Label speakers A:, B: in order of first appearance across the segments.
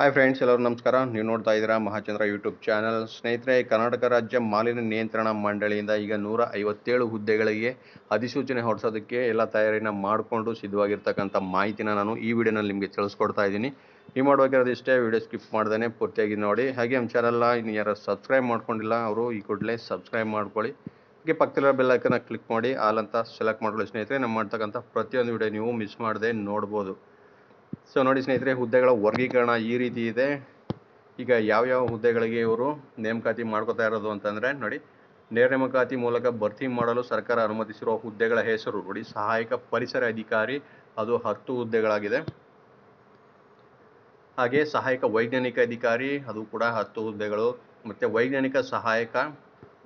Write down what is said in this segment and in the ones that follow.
A: Hi friends ಎಲ್ಲರೂ ನಮಸ್ಕಾರ. ನೀವು ನೋಡ್ತಾ ಇದ್ದೀರಾ ಮಹಾಚಂದ್ರ ಯೂಟ್ಯೂಬ್ ಚಾನಲ್ ಸ್ನೇಹಿತರೆ, ಕರ್ನಾಟಕ ರಾಜ್ಯ ಮಾಲಿನ್ಯ ನಿಯಂತ್ರಣ ಮಂಡಳಿಯಿಂದ ಈಗ ನೂರ ಐವತ್ತೇಳು ಹುದ್ದೆಗಳಿಗೆ ಅಧಿಸೂಚನೆ ಹೊರಡಿಸೋದಕ್ಕೆ ಎಲ್ಲ ತಯಾರಿನ ಮಾಡಿಕೊಂಡು ಸಿದ್ಧವಾಗಿರ್ತಕ್ಕಂಥ ಮಾಹಿತಿನ ನಾನು ಈ ವಿಡಿಯೋನಲ್ಲಿ ನಿಮಗೆ ತಿಳಿಸ್ಕೊಡ್ತಾ ಇದ್ದೀನಿ. ನೀವು ಮಾಡಬೇಕಾದ್ರೆ ಇಷ್ಟೇ ವಿಡಿಯೋ ಸ್ಕಿಪ್ ಮಾಡ್ದೇ ಪೂರ್ತಿಯಾಗಿ ನೋಡಿ. ಹಾಗೆ ನಮ್ಮ ಚಾನಲ್ನ ಇನ್ನು ಯಾರು ಸಬ್ಸ್ಕ್ರೈಬ್ ಮಾಡ್ಕೊಂಡಿಲ್ಲ, ಅವರು ಈ ಕೂಡಲೇ ಸಬ್ಸ್ಕ್ರೈಬ್ ಮಾಡ್ಕೊಳ್ಳಿ. ಹಾಗೆ ಪಕ್ಕದಲ್ಲಿರೋ ಬೆಲ್ ಐಕನ್ನ ಕ್ಲಿಕ್ ಮಾಡಿ ಆಲ್ ಸೆಲೆಕ್ಟ್ ಮಾಡ್ಕೊಳ್ಳಿ. ಸ್ನೇಹಿತರೆ ನಮ್ಮ ಮಾಡ್ತಕ್ಕಂಥ ಪ್ರತಿಯೊಂದು ವಿಡಿಯೋ ನೀವು ಮಿಸ್ ಮಾಡದೆ ನೋಡ್ಬೋದು. ಸೊ ನೋಡಿ ಸ್ನೇಹಿತರೆ, ಹುದ್ದೆಗಳ ವರ್ಗೀಕರಣ ಈ ರೀತಿ ಇದೆ. ಈಗ ಯಾವ್ಯಾವ ಹುದ್ದೆಗಳಿಗೆ ಇವರು ನೇಮಕಾತಿ ಮಾಡ್ಕೋತಾ ಇರೋದು ಅಂತಂದರೆ, ನೋಡಿ, ನೇರ ನೇಮಕಾತಿ ಮೂಲಕ ಭರ್ತಿ ಮಾಡಲು ಸರ್ಕಾರ ಅನುಮತಿಸಿರುವ ಹುದ್ದೆಗಳ ಹೆಸರು, ನೋಡಿ, ಸಹಾಯಕ ಪರಿಸರ ಅಧಿಕಾರಿ, ಅದು ಹತ್ತು ಹುದ್ದೆಗಳಾಗಿದೆ. ಹಾಗೆ ಸಹಾಯಕ ವೈಜ್ಞಾನಿಕ ಅಧಿಕಾರಿ, ಅದು ಕೂಡ ಹತ್ತು ಹುದ್ದೆಗಳು. ಮತ್ತು ವೈಜ್ಞಾನಿಕ ಸಹಾಯಕ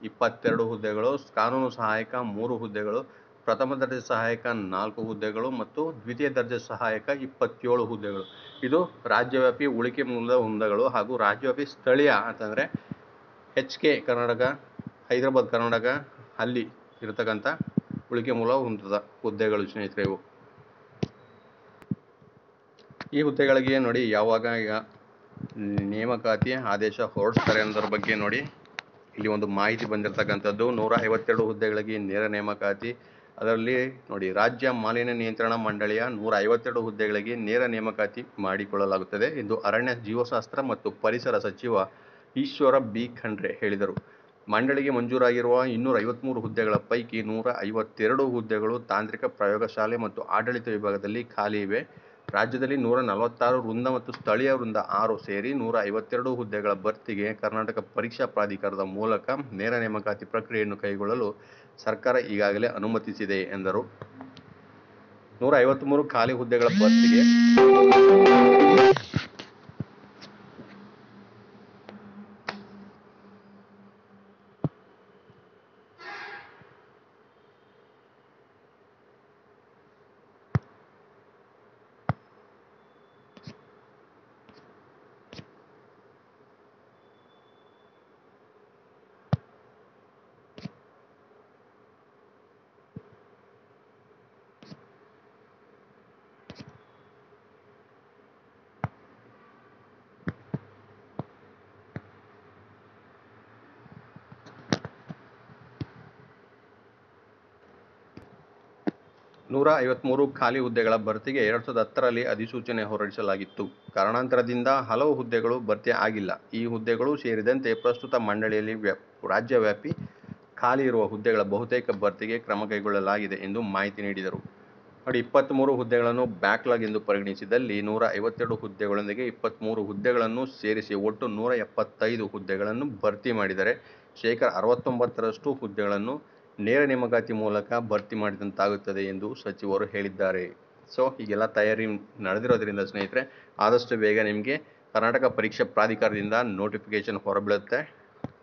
A: ಇಪ್ಪತ್ತೆರಡು ಹುದ್ದೆಗಳು, ಕಾನೂನು ಸಹಾಯಕ ಮೂರು ಹುದ್ದೆಗಳು. ಪ್ರಥಮ ದರ್ಜೆ ಸಹಾಯಕ ನಾಲ್ಕು ಹುದ್ದೆಗಳು ಮತ್ತು ದ್ವಿತೀಯ ದರ್ಜೆ ಸಹಾಯಕ ಇಪ್ಪತ್ತೇಳು ಹುದ್ದೆಗಳು. ಇದು ರಾಜ್ಯವ್ಯಾಪಿ ಉಳಿಕೆ ಮೂಲದ ಹುದ್ದೆಗಳು ಹಾಗೂ ರಾಜ್ಯವ್ಯಾಪಿ ಸ್ಥಳೀಯ ಅಂತಂದರೆ ಎಚ್ ಕೆ ಕರ್ನಾಟಕ, ಹೈದರಾಬಾದ್ ಕರ್ನಾಟಕ ಅಲ್ಲಿ ಇರತಕ್ಕಂಥ ಉಳಿಕೆ ಮೂಲ ಹೊಂದದ ಹುದ್ದೆಗಳು ಸ್ನೇಹಿತರೆ ಇವು. ಈ ಹುದ್ದೆಗಳಿಗೆ ನೋಡಿ ಯಾವಾಗ ಈಗ ನೇಮಕಾತಿ ಆದೇಶ ಹೊರಡಿಸ್ತಾರೆ ಅನ್ನೋದ್ರ ಬಗ್ಗೆ ನೋಡಿ. ಇಲ್ಲಿ ಒಂದು ಮಾಹಿತಿ ಬಂದಿರತಕ್ಕಂಥದ್ದು ನೂರ ಐವತ್ತೆರಡು ಹುದ್ದೆಗಳಿಗೆ ನೇರ ನೇಮಕಾತಿ ಅದರಲ್ಲಿ ನೋಡಿ, ರಾಜ್ಯ ಮಾಲಿನ್ಯ ನಿಯಂತ್ರಣ ಮಂಡಳಿಯ ನೂರ ಐವತ್ತೆರಡು ಹುದ್ದೆಗಳಿಗೆ ನೇರ ನೇಮಕಾತಿ ಮಾಡಿಕೊಳ್ಳಲಾಗುತ್ತದೆ ಎಂದು ಅರಣ್ಯ ಜೀವಶಾಸ್ತ್ರ ಮತ್ತು ಪರಿಸರ ಸಚಿವ ಈಶ್ವರ ಬಿ. ಖಂಡ್ರೆ ಹೇಳಿದರು. ಮಂಡಳಿಗೆ ಮಂಜೂರಾಗಿರುವ ಇನ್ನೂರ ಐವತ್ಮೂರು ಹುದ್ದೆಗಳ ಪೈಕಿ ನೂರ ಐವತ್ತೆರಡು ಹುದ್ದೆಗಳು ತಾಂತ್ರಿಕ ಪ್ರಯೋಗಶಾಲೆ ಮತ್ತು ಆಡಳಿತ ವಿಭಾಗದಲ್ಲಿ ಖಾಲಿ ಇವೆ. ರಾಜ್ಯದಲ್ಲಿ ನೂರ ನಲವತ್ತಾರು ವೃಂದ ಮತ್ತು ಸ್ಥಳೀಯ ವೃಂದ ಆರು ಸೇರಿ ನೂರ ಐವತ್ತೆರಡು ಹುದ್ದೆಗಳ ಭರ್ತಿಗೆ ಕರ್ನಾಟಕ ಪರೀಕ್ಷಾ ಪ್ರಾಧಿಕಾರದ ಮೂಲಕ ನೇರ ನೇಮಕಾತಿ ಪ್ರಕ್ರಿಯೆಯನ್ನು ಕೈಗೊಳ್ಳಲು ಸರ್ಕಾರ ಈಗಾಗಲೇ ಅನುಮತಿಸಿದೆ ಎಂದರು. ನೂರ ಐವತ್ಮೂರು ಖಾಲಿ ಹುದ್ದೆಗಳ ಭರ್ತಿಗೆ ನೂರ ಐವತ್ಮೂರು ಖಾಲಿ ಹುದ್ದೆಗಳ ಭರ್ತಿಗೆ ಎರಡು ಸಾವಿರದ ಹತ್ತರಲ್ಲಿ ಅಧಿಸೂಚನೆ ಹೊರಡಿಸಲಾಗಿತ್ತು. ಕಾರಣಾಂತರದಿಂದ ಹಲವು ಹುದ್ದೆಗಳು ಭರ್ತಿ ಆಗಿಲ್ಲ. ಈ ಹುದ್ದೆಗಳು ಸೇರಿದಂತೆ ಪ್ರಸ್ತುತ ಮಂಡಳಿಯಲ್ಲಿ ವ್ಯಾ, ರಾಜ್ಯವ್ಯಾಪಿ ಖಾಲಿ ಇರುವ ಹುದ್ದೆಗಳ ಬಹುತೇಕ ಭರ್ತಿಗೆ ಕ್ರಮ ಕೈಗೊಳ್ಳಲಾಗಿದೆ ಎಂದು ಮಾಹಿತಿ ನೀಡಿದರು. ನೋಡಿ ಇಪ್ಪತ್ತ್ಮೂರು ಹುದ್ದೆಗಳನ್ನು ಬ್ಯಾಕ್ಲಾಗ್ ಎಂದು ಪರಿಗಣಿಸಿದಲ್ಲಿ ನೂರ ಐವತ್ತೆರಡು ಹುದ್ದೆಗಳೊಂದಿಗೆ ಇಪ್ಪತ್ತ್ಮೂರು ಹುದ್ದೆಗಳನ್ನು ಸೇರಿಸಿ ಒಟ್ಟು ನೂರ ಎಪ್ಪತ್ತೈದು ಹುದ್ದೆಗಳನ್ನು ಭರ್ತಿ ಮಾಡಿದರೆ ಶೇಕಡ ಅರವತ್ತೊಂಬತ್ತರಷ್ಟು ಹುದ್ದೆಗಳನ್ನು ನೇರ ನೇಮಕಾತಿ ಮೂಲಕ ಭರ್ತಿ ಮಾಡಿದಂತಾಗುತ್ತದೆ ಎಂದು ಸಚಿವರು ಹೇಳಿದ್ದಾರೆ. ಸೊ, ಹೀಗೆಲ್ಲ ತಯಾರಿ ನಡೆದಿರೋದ್ರಿಂದ ಸ್ನೇಹಿತರೆ, ಆದಷ್ಟು ಬೇಗ ನಿಮಗೆ ಕರ್ನಾಟಕ ಪರೀಕ್ಷಾ ಪ್ರಾಧಿಕಾರದಿಂದ ನೋಟಿಫಿಕೇಷನ್ ಹೊರಬೀಳುತ್ತೆ.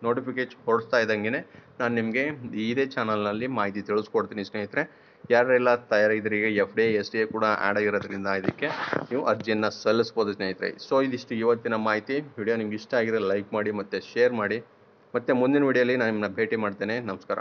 A: ನೋಟಿಫಿಕೇಶನ್ ಹೊರಡಿಸ್ತಾ ಇದ್ದಂಗೆ ನಾನು ನಿಮಗೆ ಇದೇ ಚಾನಲ್ನಲ್ಲಿ ಮಾಹಿತಿ ತಿಳಿಸ್ಕೊಡ್ತೀನಿ ಸ್ನೇಹಿತರೆ. ಯಾರೆಲ್ಲ ತಯಾರಿದ್ರೆ, ಈಗ F D S D A ಕೂಡ ಆ್ಯಡ್ ಆಗಿರೋದ್ರಿಂದ ಇದಕ್ಕೆ ನೀವು ಅರ್ಜಿಯನ್ನು ಸಲ್ಲಿಸ್ಬೋದು ಸ್ನೇಹಿತರೆ. ಸೊ, ಇದಿಷ್ಟು ಇವತ್ತಿನ ಮಾಹಿತಿ. ವಿಡಿಯೋ ನಿಮ್ಗೆ ಇಷ್ಟ ಆಗಿದ್ರೆ ಲೈಕ್ ಮಾಡಿ ಮತ್ತು ಶೇರ್ ಮಾಡಿ. ಮತ್ತು ಮುಂದಿನ ವಿಡಿಯೋಲಿ ನಾನು ನಿಮ್ಮನ್ನ ಭೇಟಿ ಮಾಡ್ತೇನೆ. ನಮಸ್ಕಾರ.